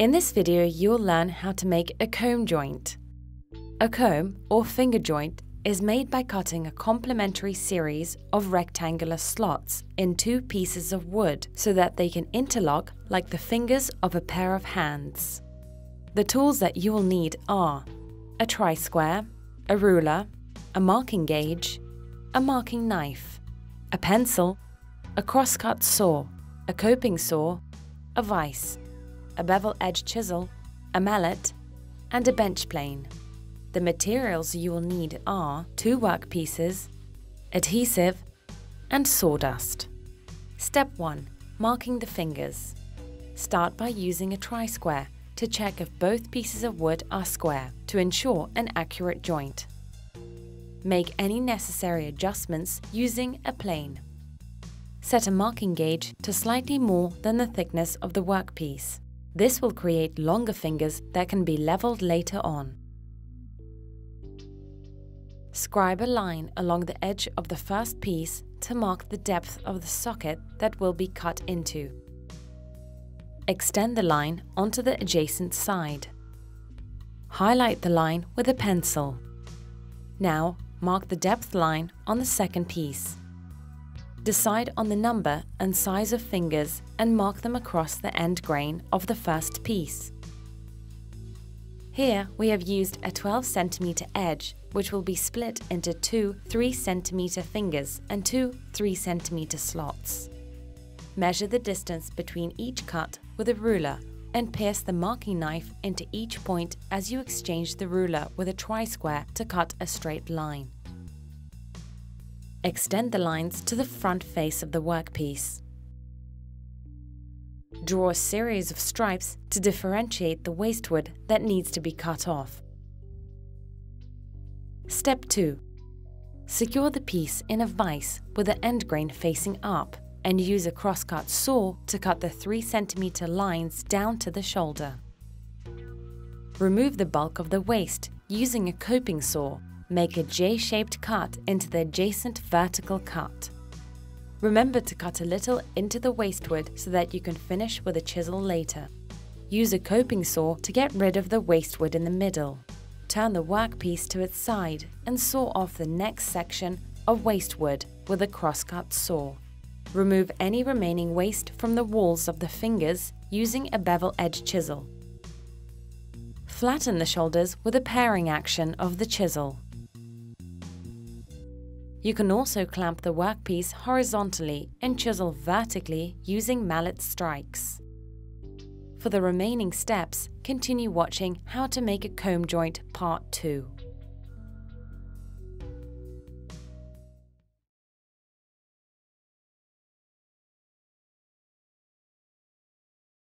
In this video, you'll learn how to make a comb joint. A comb, or finger joint, is made by cutting a complementary series of rectangular slots in two pieces of wood so that they can interlock like the fingers of a pair of hands. The tools that you will need are a tri-square, a ruler, a marking gauge, a marking knife, a pencil, a crosscut saw, a coping saw, a vise, a bevel edge chisel, a mallet, and a bench plane. The materials you will need are two workpieces, adhesive, and sawdust. Step 1. Marking the fingers. Start by using a tri-square to check if both pieces of wood are square to ensure an accurate joint. Make any necessary adjustments using a plane. Set a marking gauge to slightly more than the thickness of the workpiece. This will create longer fingers that can be leveled later on. Scribe a line along the edge of the first piece to mark the depth of the socket that will be cut into. Extend the line onto the adjacent side. Highlight the line with a pencil. Now mark the depth line on the second piece. Decide on the number and size of fingers and mark them across the end grain of the first piece. Here we have used a 12 cm edge which will be split into two 3 cm fingers and two 3 cm slots. Measure the distance between each cut with a ruler and pierce the marking knife into each point as you exchange the ruler with a tri-square to cut a straight line. Extend the lines to the front face of the workpiece. Draw a series of stripes to differentiate the wastewood that needs to be cut off. Step 2. Secure the piece in a vise with the end grain facing up and use a crosscut saw to cut the 3 cm lines down to the shoulder. Remove the bulk of the waste using a coping saw make a J-shaped cut into the adjacent vertical cut. Remember to cut a little into the wastewood so that you can finish with a chisel later. Use a coping saw to get rid of the wastewood in the middle. Turn the workpiece to its side and saw off the next section of wastewood with a crosscut saw. Remove any remaining waste from the walls of the fingers using a bevel edge chisel. Flatten the shoulders with a paring action of the chisel. You can also clamp the workpiece horizontally and chisel vertically using mallet strikes. For the remaining steps, continue watching how to make a comb joint part 2.